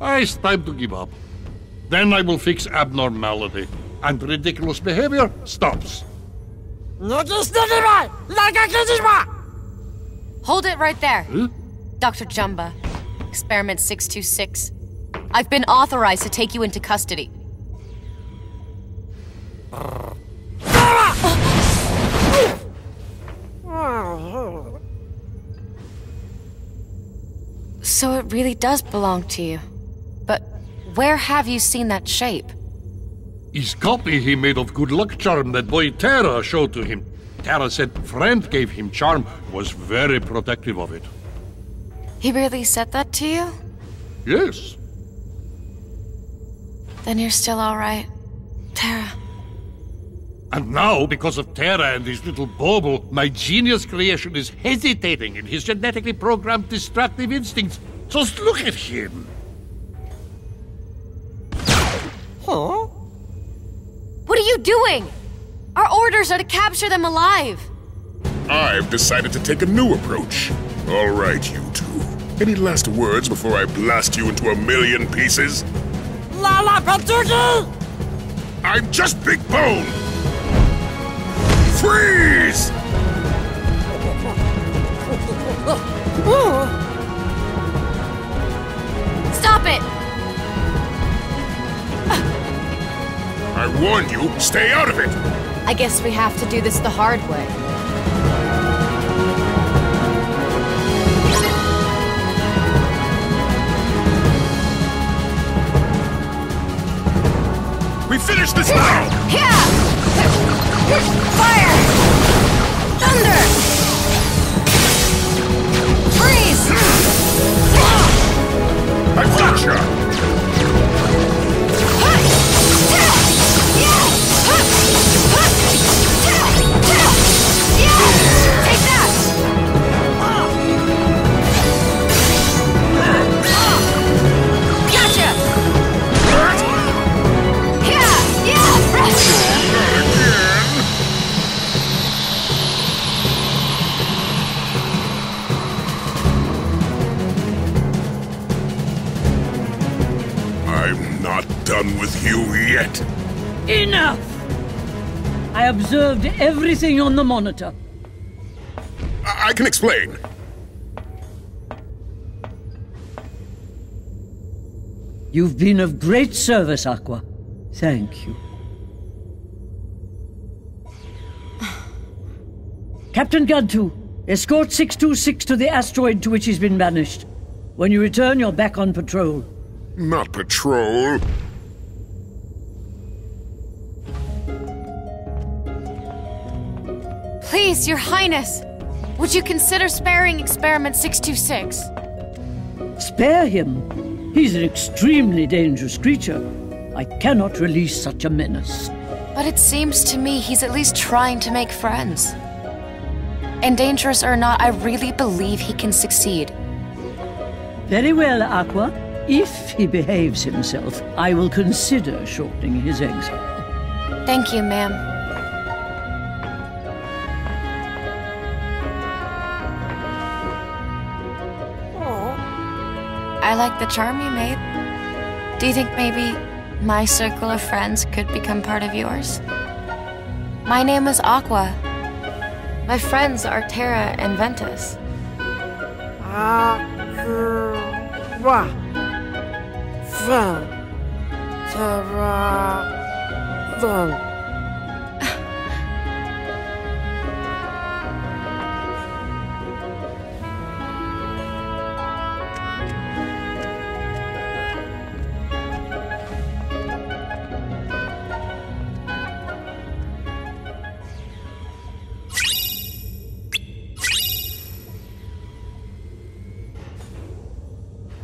Ah, it's time to give up. Then I will fix abnormality, and ridiculous behavior stops. Hold it right there. Huh? Dr. Jumba. Experiment 626. I've been authorized to take you into custody. So it really does belong to you. Where have you seen that shape? His copy he made of good luck charm that boy Terra showed to him. Terra said friend gave him charm, was very protective of it. He really said that to you? Yes. Then you're still alright. Terra. And now, because of Terra and his little Bobo, my genius creation is hesitating in his genetically programmed destructive instincts. Just look at him. You doing? Our orders are to capture them alive. I've decided to take a new approach. All right, you two. Any last words before I blast you into a million pieces? La Lala Patuki! I'm just Big Bone! Freeze! Stop it! Warn you, stay out of it! I guess we have to do this the hard way. We finish this now! Yeah! Fire! Thunder! I'm not done with you yet. Enough! I observed everything on the monitor. I, I can explain. You've been of great service, Aqua. Thank you. Captain Gantu, escort 626 to the asteroid to which he's been banished. When you return, you're back on patrol. Not patrol. Please, Your Highness, would you consider sparing Experiment 626? Spare him. He's an extremely dangerous creature. I cannot release such a menace. But it seems to me he's at least trying to make friends. And dangerous or not, I really believe he can succeed. Very well, Aqua. If he behaves himself, I will consider shortening his exile. Thank you, ma'am. Oh. I like the charm you made. Do you think maybe my circle of friends could become part of yours? My name is Aqua. My friends are Terra and Ventus. Aqua. Fun. Terra. Fun.